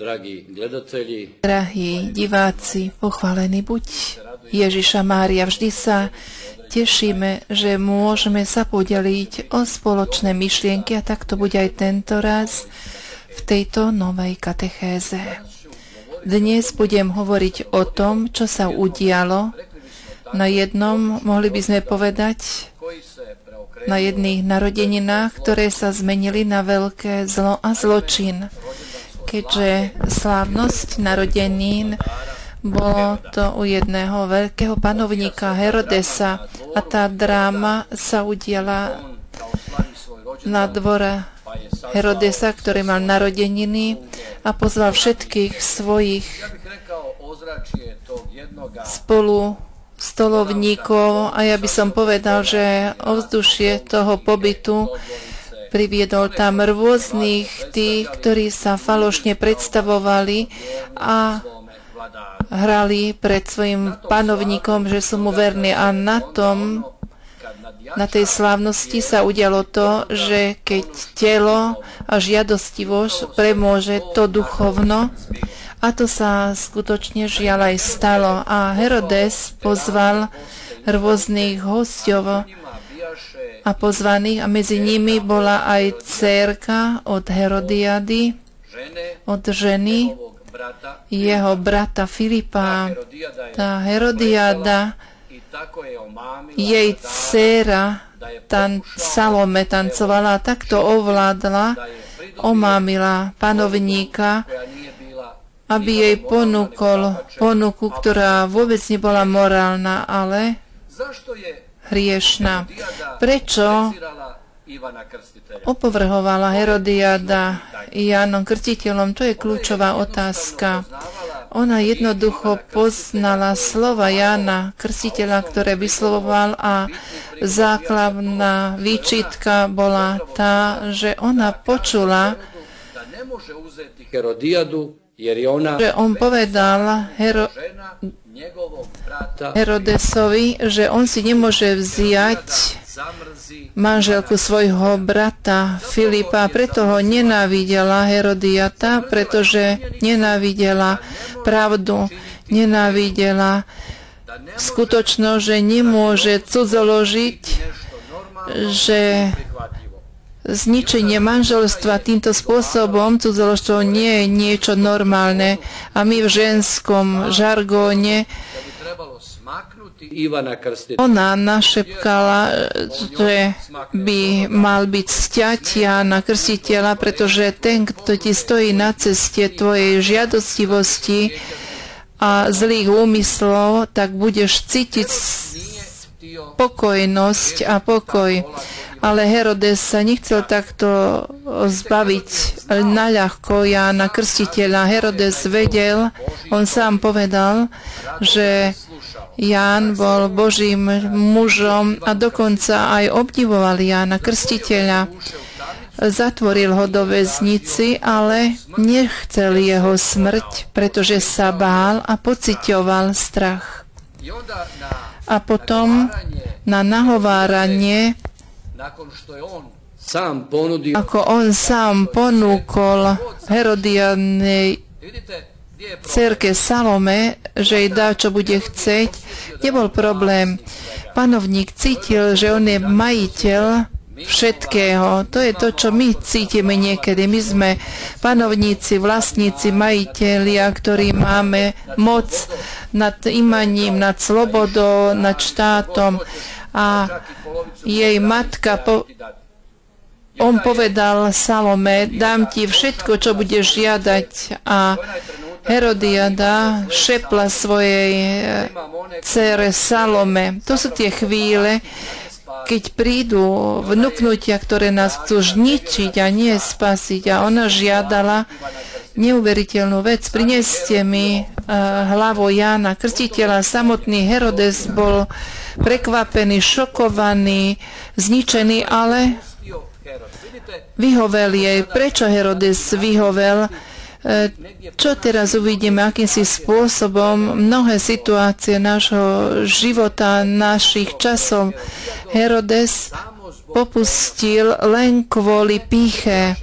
dragí gledatelji, Drahí diváci, pochválený buď Ježiša Mária. Vždy sa tešíme, že môžeme sa podeliť o spoločné myšlienky a tak to bude aj tento raz v tejto novej katechéze. Dnes budem hovoriť o tom, čo sa udialo na jednom, mohli by sme povedať, na jedných narodeninách, ktoré sa zmenili na veľké zlo a zločin. Keďže slávnosť narodenín bolo to u jedného veľkého panovníka Herodesa a tá dráma sa udiala na dvore Herodesa, ktorý mal narodeniny a pozval všetkých svojich spolu stolovníkov. A ja by som povedal, že ovzdušie toho pobytu priviedol tam rôznych tých, ktorí sa falošne predstavovali a hrali pred svojim panovníkom, že sú mu verní a na tom na tej slávnosti sa udialo to, že keď telo a žiadostivosť premôže to duchovno, a to sa skutočne žiaľ aj stalo. A Herodes pozval rôznych hostov a pozvaných a medzi nimi bola aj cérka od Herodiady, od ženy jeho brata Filipa. Tá Herodiada, jej dcéra, tan Salome tancovala takto ovládla, omámila panovníka aby jej ponúkol ponuku, ktorá vôbec nebola morálna, ale hriešna. Prečo opovrhovala Herodiada Jánom Krtiteľom? To je kľúčová otázka. Ona jednoducho poznala slova Jána Krstiteľa, ktoré vyslovoval a základná výčitka bola tá, že ona počula že on povedal Hero, Herodesovi, že on si nemôže vziať manželku svojho brata Filipa, preto ho nenávidela Herodiata, pretože nenávidela pravdu, nenávidela skutočnosť, že nemôže cudzoložiť, že zničenie manželstva týmto spôsobom cudzoložstvo nie je niečo normálne. A my v ženskom žargóne ona našepkala, že by mal byť sťať na Krstiteľa, pretože ten, kto ti stojí na ceste tvojej žiadostivosti a zlých úmyslov, tak budeš cítiť spokojnosť a pokoj ale Herodes sa nechcel takto zbaviť naľahko Jána Krstiteľa. Herodes vedel, on sám povedal, že Ján bol Božím mužom a dokonca aj obdivoval Jána Krstiteľa. Zatvoril ho do väznici, ale nechcel jeho smrť, pretože sa bál a pocitoval strach. A potom na nahováranie ako on sám ponúkol Herodianej cerke Salome, že jej dá, čo bude chceť, nebol problém. Panovník cítil, že on je majiteľ všetkého. To je to, čo my cítime niekedy. My sme panovníci, vlastníci, majiteľia, ktorí máme moc nad imaním, nad slobodou, nad štátom a jej matka po, on povedal Salome, dám ti všetko, čo budeš žiadať a Herodiada šepla svojej e, cére Salome. To sú tie chvíle, keď prídu vnúknutia, ktoré nás chcú zničiť a nie spasiť. A ona žiadala neuveriteľnú vec. Prineste mi uh, hlavu Jána Krstiteľa. Samotný Herodes bol prekvapený, šokovaný, zničený, ale vyhovel jej. Prečo Herodes vyhovel? E, čo teraz uvidíme, akýmsi spôsobom mnohé situácie nášho života, našich časov Herodes popustil len kvôli píche.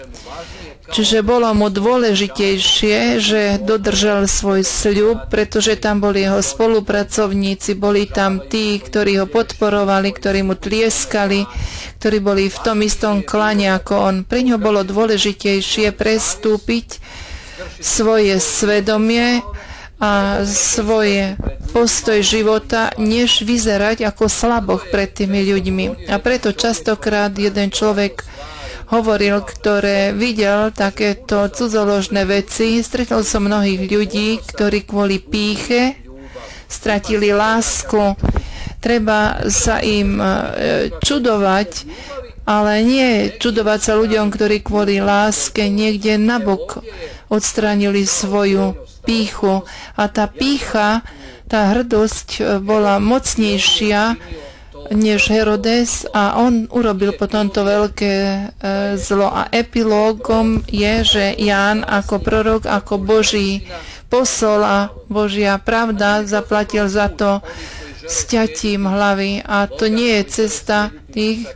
Čiže bolo mu dôležitejšie, že dodržal svoj sľub, pretože tam boli jeho spolupracovníci, boli tam tí, ktorí ho podporovali, ktorí mu tlieskali, ktorí boli v tom istom klane ako on. Pre ňo bolo dôležitejšie prestúpiť svoje svedomie a svoje postoj života, než vyzerať ako slaboch pred tými ľuďmi. A preto častokrát jeden človek hovoril, ktoré videl takéto cudzoložné veci. Stretol som mnohých ľudí, ktorí kvôli píche stratili lásku. Treba sa im e, čudovať, ale nie čudovať sa ľuďom, ktorí kvôli láske niekde nabok odstránili svoju píchu. A tá pícha, tá hrdosť e, bola mocnejšia než Herodes a on urobil potom to veľké e, zlo. A epilógom je, že Ján ako prorok, ako Boží posol a Božia pravda zaplatil za to sťatím hlavy. A to nie je cesta tých,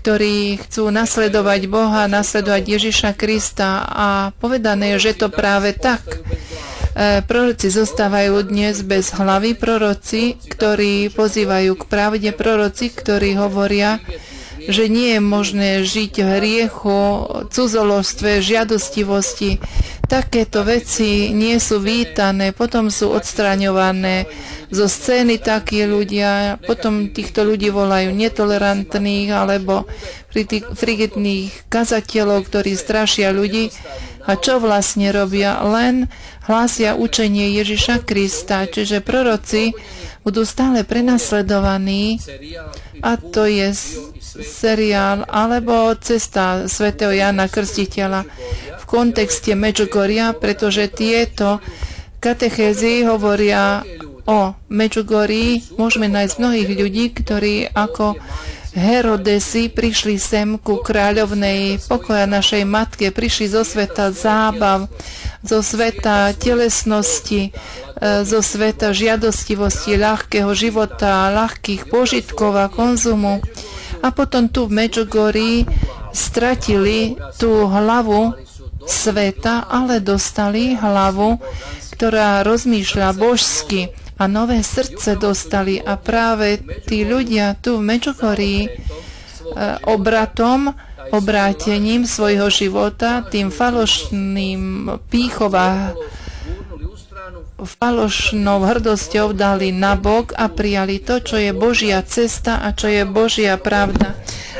ktorí chcú nasledovať Boha, nasledovať Ježiša Krista a povedané je, že to práve tak. E, proroci zostávajú dnes bez hlavy, proroci, ktorí pozývajú k pravde, proroci, ktorí hovoria, že nie je možné žiť v hriechu, cudzoložstve, žiadostivosti. Takéto veci nie sú vítané, potom sú odstraňované zo scény takí ľudia, potom týchto ľudí volajú netolerantných alebo frigidných kazateľov, ktorí strašia ľudí. A čo vlastne robia? Len hlásia učenie Ježiša Krista, čiže proroci budú stále prenasledovaní a to je seriál alebo cesta svätého Jana Krstiteľa v kontexte Medžugoria, pretože tieto katechézy hovoria o Medžugorí. Môžeme nájsť mnohých ľudí, ktorí ako Herodesi prišli sem ku kráľovnej pokoja našej matke, prišli zo sveta zábav, zo sveta telesnosti, e, zo sveta žiadostivosti, ľahkého života, ľahkých požitkov a konzumu. A potom tu v Medžugorí stratili tú hlavu sveta, ale dostali hlavu, ktorá rozmýšľa božsky a nové srdce dostali a práve tí ľudia tu v Mečokorí e, obratom, obrátením svojho života, tým falošným pýchov a falošnou hrdosťou dali nabok a prijali to, čo je Božia cesta a čo je Božia pravda.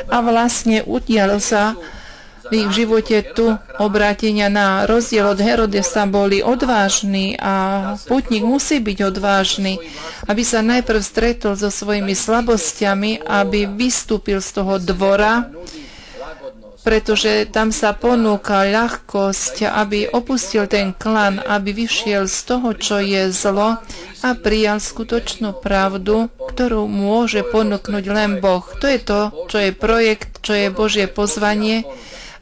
A vlastne udialo sa v ich živote tu obrátenia na rozdiel od Herodesa boli odvážni a putník musí byť odvážny, aby sa najprv stretol so svojimi slabosťami, aby vystúpil z toho dvora, pretože tam sa ponúka ľahkosť, aby opustil ten klan, aby vyšiel z toho, čo je zlo a prijal skutočnú pravdu, ktorú môže ponúknuť len Boh. To je to, čo je projekt, čo je Božie pozvanie,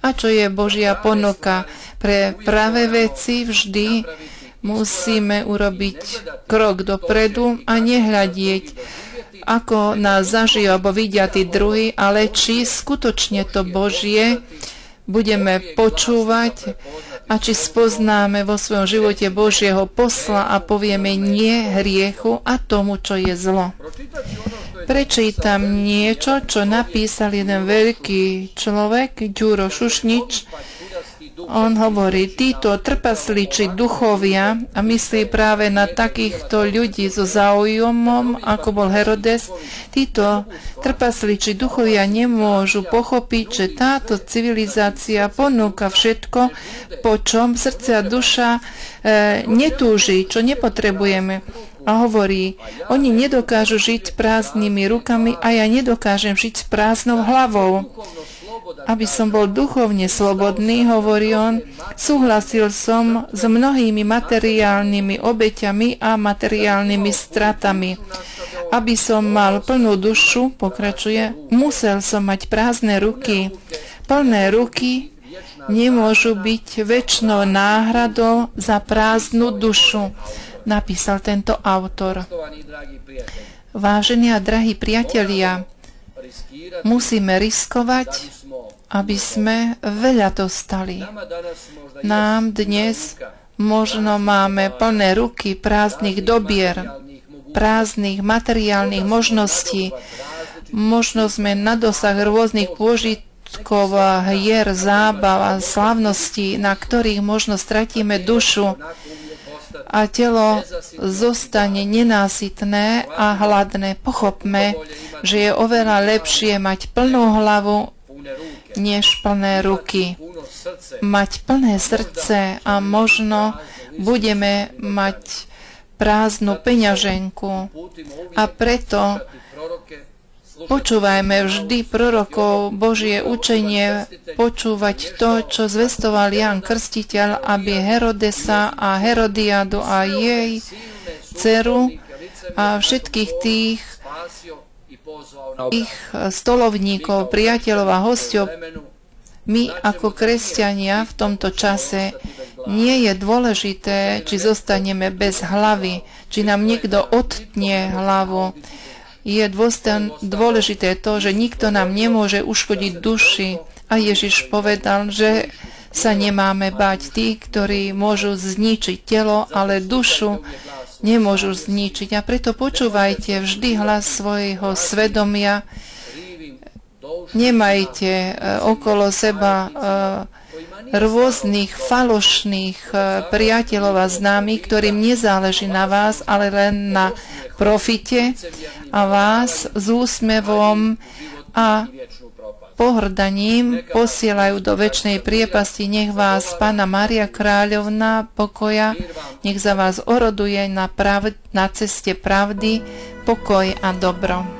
a čo je Božia ponuka. Pre pravé veci vždy musíme urobiť krok dopredu a nehľadieť, ako nás zažijú alebo vidia tí druhí, ale či skutočne to Božie budeme počúvať a či spoznáme vo svojom živote Božieho posla a povieme nie hriechu a tomu, čo je zlo prečítam niečo, čo napísal jeden veľký človek, Ďuro Šušnič. On hovorí, títo trpasliči duchovia, a myslí práve na takýchto ľudí so záujomom, ako bol Herodes, títo trpasliči duchovia nemôžu pochopiť, že táto civilizácia ponúka všetko, po čom srdce a duša e, netúži, čo nepotrebujeme a hovorí, oni nedokážu žiť prázdnymi rukami a ja nedokážem žiť s prázdnou hlavou. Aby som bol duchovne slobodný, hovorí on, súhlasil som s mnohými materiálnymi obeťami a materiálnymi stratami. Aby som mal plnú dušu, pokračuje, musel som mať prázdne ruky. Plné ruky nemôžu byť väčšnou náhradou za prázdnu dušu napísal tento autor. Vážení a drahí priatelia, musíme riskovať, aby sme veľa dostali. Nám dnes možno máme plné ruky prázdnych dobier, prázdnych materiálnych možností. Možno sme na dosah rôznych pôžitkov, hier, zábav a slávností, na ktorých možno stratíme dušu a telo zostane nenásytné a hladné. Pochopme, že je oveľa lepšie mať plnú hlavu, než plné ruky. Mať plné srdce a možno budeme mať prázdnu peňaženku. A preto Počúvajme vždy prorokov Božie učenie, počúvať to, čo zvestoval Jan Krstiteľ, aby Herodesa a Herodiadu a jej dceru a všetkých tých ich stolovníkov, priateľov a hostov, my ako kresťania v tomto čase nie je dôležité, či zostaneme bez hlavy, či nám niekto odtnie hlavu je dôležité to, že nikto nám nemôže uškodiť duši. A Ježiš povedal, že sa nemáme bať tí, ktorí môžu zničiť telo, ale dušu nemôžu zničiť. A preto počúvajte vždy hlas svojho svedomia. Nemajte e, okolo seba e, rôznych falošných e, priateľov a známych, ktorým nezáleží na vás, ale len na profite a vás s úsmevom a pohrdaním posielajú do väčšnej priepasti. Nech vás Pána Maria Kráľovna pokoja, nech za vás oroduje na, prav- na ceste pravdy, pokoj a dobro.